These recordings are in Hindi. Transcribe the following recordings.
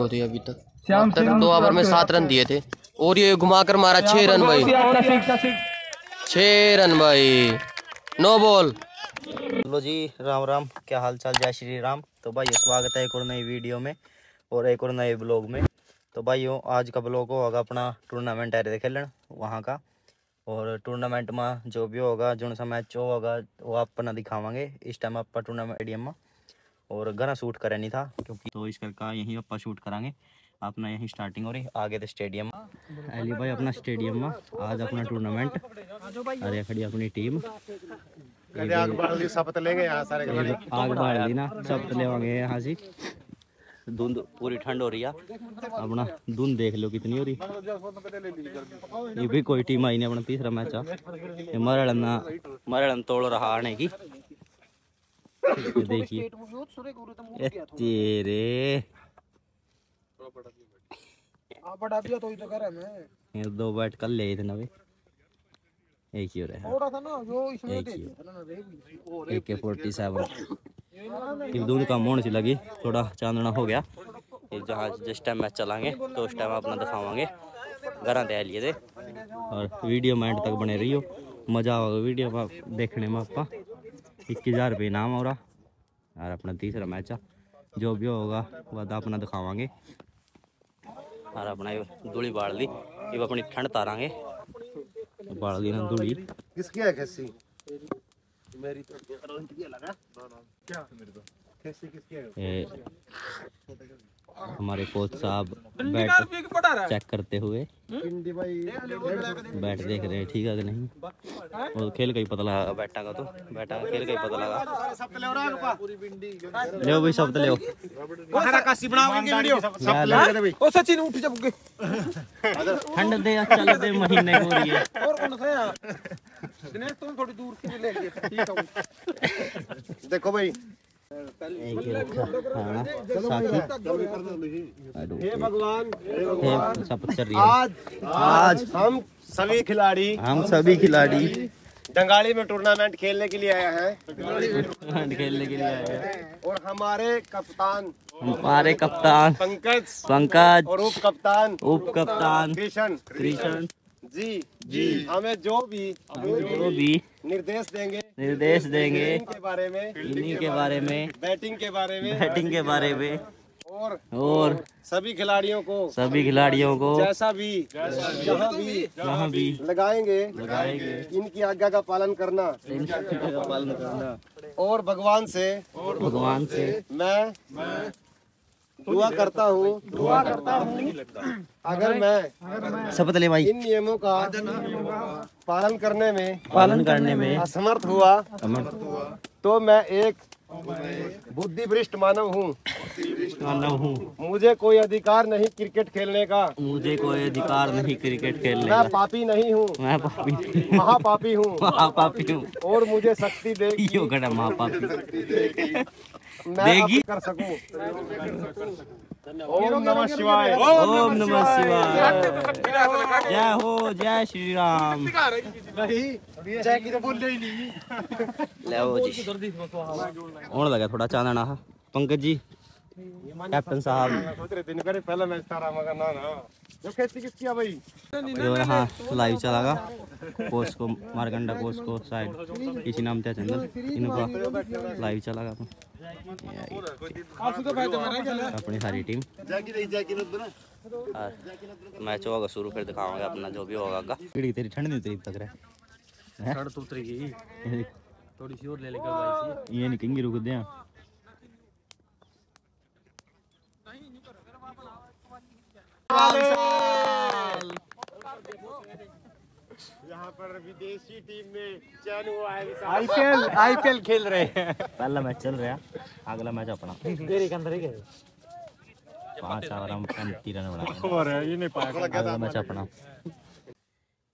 होती है अभी तक। तक दो ओवर में सात रन दिए थे। और ये घुमा कर मारा छह रन भाई। छह रन भाई। No ball. हेलो जी राम राम। क्या हाल चाल जय श्री राम। तो भाई स्वागत है एक और नई वीडियो में और एक और नए ब्लॉग में। तो भाइयों आज का ब्लॉग होगा अपना टूर्नामेंट है खेलन वहाँ का। और टूर्नामेंट में जो भी होगा जो सा मैच होगा वो अपना दिखावांगे। इस टाइम आप टूर्नामेंट स्टेडियम में। और घना शूट करे नहीं था क्योंकि तो इस करके यहीं आप शूट करांगे। अपना यहीं स्टार्टिंग हो रही आगे तो स्टेडियम अली भाई अपना स्टेडियम में आज अपना टूर्नामेंट अरे खड़ी अपनी टीम आग बाल ली शपथ लेंगे यहाँ सारे। आग बाल ना सब तो लेवांगे यहाँ से। धुंध पूरी ठंड हो रही है। अपना धुंध देख लो कितनी हो रही। ये भी कोई टीम आई नहीं अपना तीसरा मैच मरड़न मरड़न तोड़ रहा आने की। देखिए। ये तेरे। ये दो बैट कल ले थे नवे एक ही हो रहा है। एक ही ए के फोर्टी सेवन। ये दूध कम होने से लगी थोड़ा चांदना हो गया। जहाँ जिस टाइम मैच चलाएँगे तो उस टाइम अपना दिखावांगे। घर ते लिए थे और वीडियो में एंड तक बने रहियो। मज़ा आएगा वीडियो देखने में आपका। इक्कीस हज़ार रुपये इनाम हो रहा और अपना तीसरा मैच है। जो भी होगा वह अपना दिखावे और अपना दूली बाल ली ये अपनी ठंड तारा बाल दी ना धूली। किसकी है कैसी? मेरी तो लगा क्या मेरी तो कैसी किसकी है हमारे कोच साहब बैट चेक करते हुए। पिंडी बैट देख रहे हैं ठीक है कि नहीं? वो खेल का ही पता लगा बैटा का तो बैटा का खेल का ही पता लगा। ले रहा है पूरी पिंडी ले भाई शब्द ले हरा कासी बनाओगे वीडियो सब ले भाई ओ सचिन उठ जा बुगे ठंड दे चल दे महीने को रही है। और कौन सा है दिनेश तुम थोड़ी दूर से ले लिए ठीक है देखो भाई ही भगवान आज आज हम सभी खिलाड़ी हम सभी खिलाड़ी। डंगाड़ी में टूर्नामेंट खेलने के लिए आए हैं। खेलने के लिए आए हैं। और हमारे कप्तान हमारे कप्तान पंकज पंकज और उप कप्तान उप कप्तान कृष्ण। कृष्ण। जी। जी। हमें जो भी जो भी निर्देश देंगे निर्देश देंगे इनके बारे में इन्हीं के बारे में बैटिंग के बारे में बैटिंग के बारे में और और सभी खिलाड़ियों को सभी खिलाड़ियों को जैसा भी जहाँ भी जहाँ भी लगाएँगे लगाएँगे। इनकी आज्ञा का पालन करना। का पालन करना। और भगवान से और भगवान से मैं दुआ करता हूँ। दुआ करता हूँ। अगर मैं शपथ ले भाई। इन नियमों का पालन करने में पालन करने में असमर्थ हुआ तो मैं एक बुद्धि भ्रष्ट मानव हूँ। मानव हूँ। मुझे कोई अधिकार नहीं क्रिकेट खेलने का। मुझे कोई अधिकार नहीं क्रिकेट खेलने मैं पापी नहीं हूँ। मैं पापी महापापी हूँ। महापापी हूँ। और मुझे शक्ति दे महापापी। देगी? अब कर सकूँ ओम नमः शिवाय ओम नमः शिवाय जय हो जय श्री राम जय की तो बोल ही नहीं ले वो जी होने लगा थोड़ा चांदना हा पंकज जी कैप्टन साहब। सोच रहे दिन करे पहला मैच था मगर ना ना। जो खेती किसकी है भाई? जो लाइव चलागा पोस्ट को मारकंडा पोस्ट को शायद इसी नाम से चंदन। इनका लाइव तो क्या अपनी। सारी टीम और मैच होगा शुरू फिर दिखावांगे अपना जो भी होगा तेरी ठंड नहीं उतरी तक रहा ठंड तो उतरेगी है थोड़ी सी और ले भाई ये नहीं कहेंगे रुक दे यहाँ पर विदेशी टीम में चयन हुआ है आईपीएल आईपीएल खेल रहे हैं। पहला मैच चल रहा है अगला मैच अपना। तेरे के अंदर ही गए पाँच ओवर हम पैंतीस रन बना और ये नहीं पाया। अगला मैच अपना।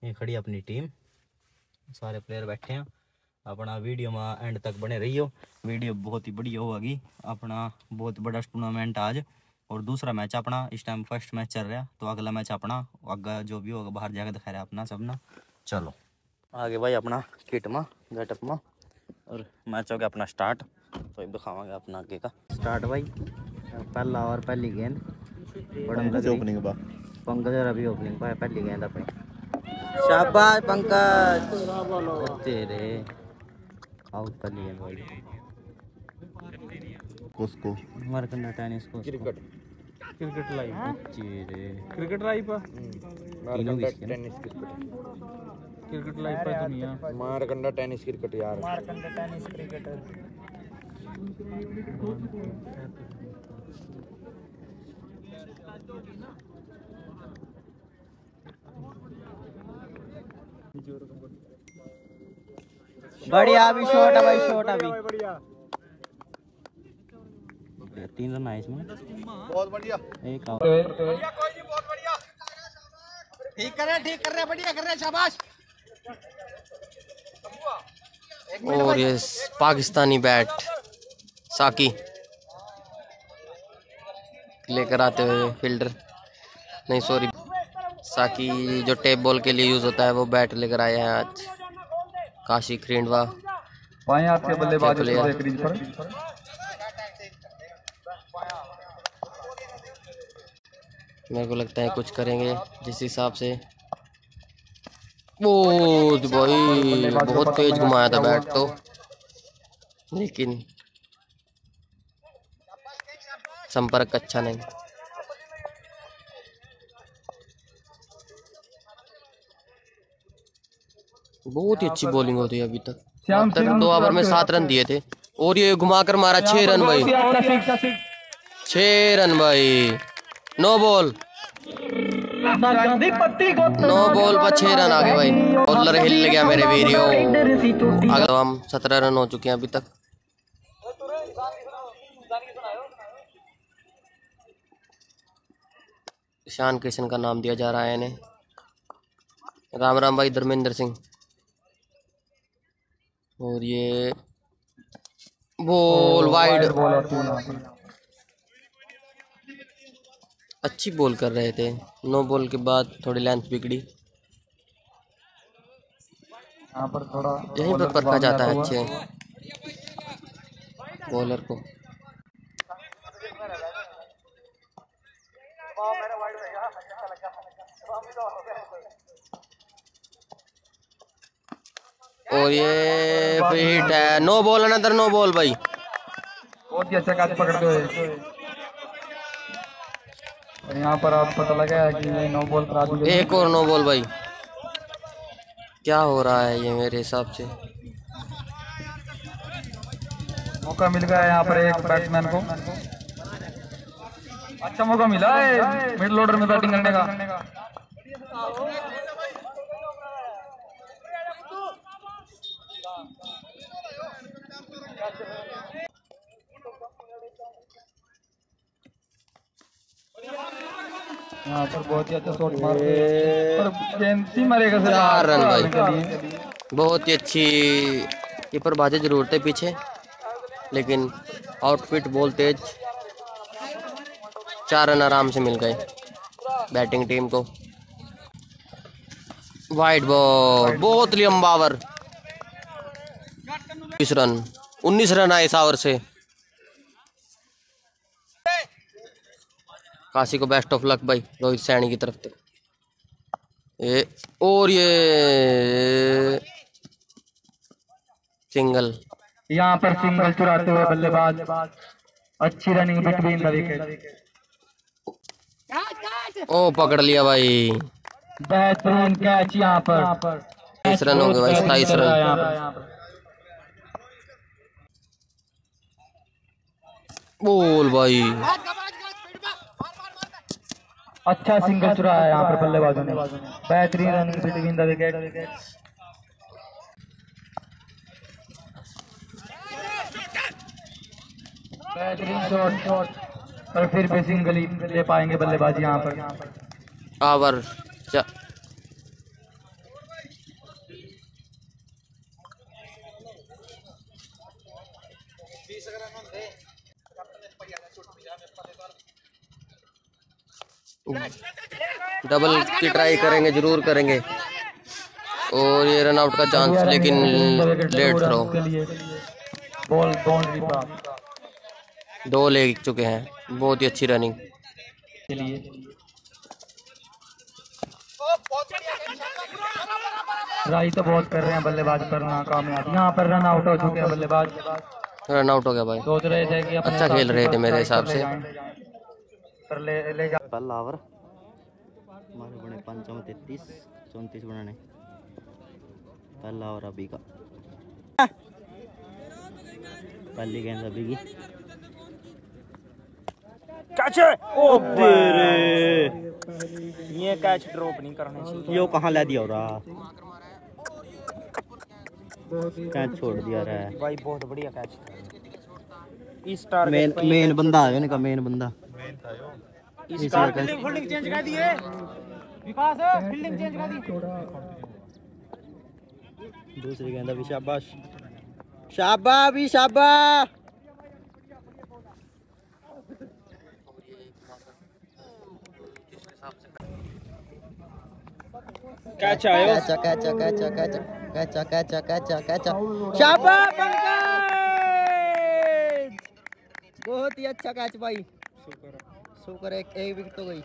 ये खड़ी अपनी टीम। सारे प्लेयर बैठे हैं। अपना वीडियो में एंड तक बने रहियो। वीडियो बहुत ही बढ़िया होगी। अपना बहुत बड़ा टूर्नामेंट आज। और दूसरा मैच अपना इस टाइम फ़र्स्ट मैच चल रहा तो अगला मैच अपना आगे जो भी होगा बाहर जाकर दिखा रहा अपना सब ना चलो। आगे भाई अपना किट में गेटअप में और मैच हो गया अपना स्टार्ट तो ये दिखावांगे अपना आगे का। स्टार्ट भाई पहला और पहली गेंद। ओपनिंग पंकज और अभी ओपनिंग पर पहली गेंद अपनी। शाबाश पंकज! तेरे। आउट पहली गेंद भाई। मरकंडा टेनिस को cricket cricket live cricket live ना? Tennis cricket. क्रिकेट लाइव पर दुनिया। मारकंडा टेनिस क्रिकेट यार। बढ़िया अभी शॉट है भाई शॉट अभी। तीन रन आए इसमें बहुत बढ़िया। एक आउट ठीक कर रहे ठीक कर रहे बढ़िया कर रहे शाबाश। और ये पाकिस्तानी बैट साकी। लेकर आते हुए फील्डर। नहीं सॉरी साकी जो टेप बॉल के लिए यूज़ होता है वो बैट लेकर आए हैं आज। काशी खरींडवा बल्लेबाज मेरे को लगता है कुछ करेंगे जिस हिसाब से। ओ भाई बहुत तेज घुमाया था बैट तो। लेकिन संपर्क अच्छा नहीं। बहुत ही अच्छी बॉलिंग होती है अभी तक। अब तक दो ओवर में सात रन दिए थे। और ये घुमाकर मारा छह रन भाई। छह रन भाई। नो बॉल नो बॉल पर छह रन आ गए भाई। बॉलर हिल गया मेरे वीडियो अगर हम सत्रह रन हो चुके हैं अभी तक। ईशान किशन का नाम दिया जा रहा है इन्हें। राम राम भाई धर्मेंद्र सिंह। और ये बॉल वाइड अच्छी बॉल कर रहे थे। नो बॉल के बाद थोड़ी लेंथ बिगड़ी। यहाँ पर थोड़ा यहीं पर परखा जाता है अच्छे। बॉलर को। और ये फिट है। No ball another no ball भाई। बहुत ही अच्छा कैच पकड़ते हुए। और यहाँ पर आप पता लगा है कि ये नो बॉल करा दी एक और नो बॉल भाई। क्या हो रहा है ये मेरे हिसाब से? मौका मिल गया है यहाँ पर एक बैट्समैन को। अच्छा मौका मिला है मिडल ऑर्डर में बैटिंग करने का। यहाँ पर बहुत ही अच्छा शॉट मार पर गेंद सर। चार रन भाई। बहुत ही अच्छी कीपर बाजी ज़रूर थे पीछे। लेकिन आउटफिट बॉल तेज। चार रन आराम से मिल गए बैटिंग टीम को। वाइट बॉल बहुत लंबा ओवर बीस रन। उन्नीस रन आए इस ओवर से। काशी को बेस्ट ऑफ़ लक भाई रोहित सैनी की तरफ़ से। ये और ये सिंगल। यहाँ पर सिंगल चुराते हुए बल्लेबाज अच्छी रनिंग बिटवीन द विकेट ओ पकड़ लिया भाई। बेहतरीन कैच यहाँ पर। तेईस रन हो गए भाई सताईस रन। बोल भाई। अच्छा सिंगल चुराया यहाँ पर बल्लेबाजों ने। बेहतरीन रनिंग बिटवीन द विकेट। बेहतरीन शॉट। शॉट और फिर भी सिंगल ही ले पाएँगे बल्लेबाजी यहाँ पर। आवर चा- डबल की ट्राई करेंगे ज़रूर करेंगे। और ये रन आउट का चांस लेकिन लेट थ्रो। बॉल बाउंड्री पर दो ले चुके हैं बहुत ही अच्छी रनिंग। ट्राई तो बहुत कर रहे हैं बल्लेबाज पर नाकामयाब यहाँ पर रन आउट हो चुके हैं बल्लेबाज। रन आउट हो गया भाई। सोच रहे थे कि अच्छा खेल रहे थे मेरे हिसाब से। पर ले ले जा। पहला ओवर। हमारे बने पंचावन तैतीस चौंतीस बनाने पहला ओवर अभी का। पहली गेंद अभी की। कैच! ओ तेरे ये कैच ड्रॉप नहीं करने चाहिए यो कहाँ ला दिया हो रहा कैच छोड़ दिया रहा है भाई बहुत बढ़िया कैच था। इस टारगेट मेन मेन बंदा है इनका मेन बंदा। इस टारगेट फील्डिंग चेंज कर दिए। विकास फील्डिंग चेंज कर दी दूसरी गेंद अभी शाबाश। शाबा भी शाबा कैच आयो। कैचा कैचा कैचा कैचा कैचा कैचा कैचा कैचा शाबा पंकज! बहुत ही अच्छा कैच भाई। शुक्र एक एक विकेट तो गई।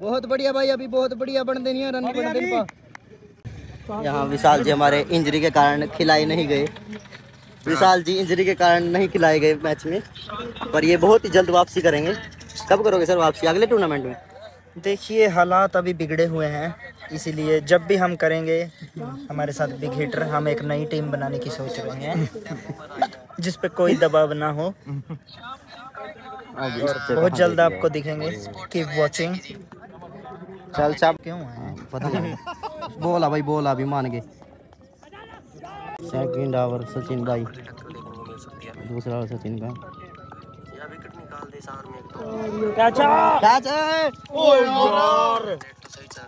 बहुत बढ़िया भाई अभी बहुत बढ़िया बन देनी है रन बन देनी पा। यहाँ विशाल जी हमारे इंजरी के कारण खिलाए नहीं गए। विशाल जी इंजरी के कारण नहीं खिलाए गए मैच में पर ये बहुत ही जल्द वापसी करेंगे। कब करोगे सर वापसी? अगले टूर्नामेंट में? देखिए हालात अभी बिगड़े हुए हैं इसीलिए जब भी हम करेंगे हमारे साथ बिग हिटर हम एक नई टीम बनाने की सोच रहे हैं जिस पे कोई दबाव ना हो। बहुत जल्द आपको दिखेंगे कीप वॉचिंग चल चाप क्यों है? पता नहीं बोला भाई बोला अभी मान गए। सेकंड आवर सचिन भाई। दूसरा आवर सचिन का कैच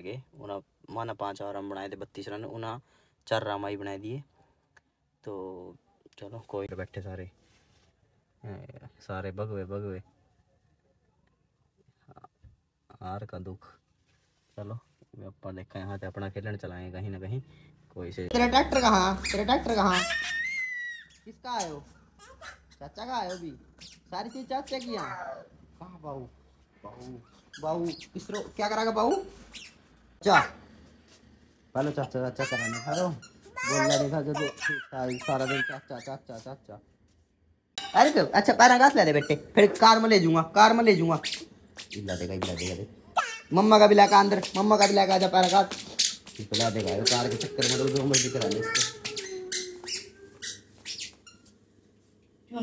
गए उन्हें माना पाँच रन बनाए थे बत्तीस रन उन्हें चार रामाई बना दिए। तो चलो कोई बैठे सारे। सारे भगवे भगवे। हार का दुख। चलो अपन देखा यहाँ से अपना खेलन चलाएँगे कहीं ना कहीं। कोई से तेरा ट्रैक्टर कहाँ? तेरा ट्रैक्टर कहाँ? किसका आयो चाचा का आयो भी सारी चीज़ चाचा की यहाँ। कहाँ बाबू बाबू बाबू किस क्या करागा बाबू चा पहले चाचा चाचा कराने हेलो बोलना नहीं था जब ठीक था सारा दिन चाचा चाचा चाचा अरे तो अच्छा पैरा घास ले दे बेटे फिर कार में ले जाऊँगा कार में ले जाऊँगा इला देगा इला देगा दे मम्मा का भी लाका अंदर मम्मा का भी लाका आजा पैरा घास पिला देगा ये कार के चक्कर में तो दो मर्ज़ी करा ले इसको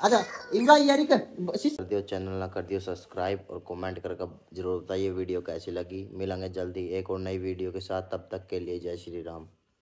अच्छा इनका कर कर दियो चैनल ना कर दियो सब्सक्राइब और कमेंट करके ज़रूर बताइए वीडियो कैसी लगी। मिलेंगे जल्दी एक और नई वीडियो के साथ। तब तक के लिए जय श्री राम।